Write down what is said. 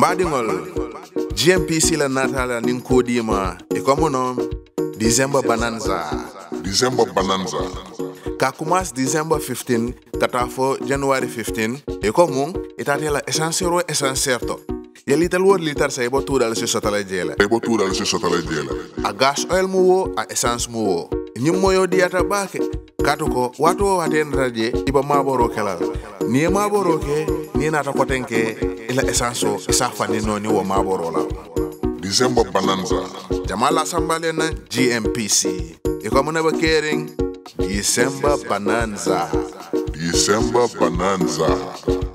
mbaɗigol gmpc la natala nin kodima e comme december bonanza. December Bonanza. ka december 15 kata fo january 15 e comme itata la essentiel o essentiel to ye lital wor litar sa ibo tudal si sotala jela Ebo tuudal si sotala jela. a gas oil mu wo a essence mu wo ñim moyo diyata bake katu ko waatu o waate enata iba maboro kela? Ni ye maaboro ke ni na ta koten ke ila essence o isa fanninno ni wo maboro la. December bananza jamala sambale na gmpc ikomunaba ba disemba bananza disemba bananza, december bananza.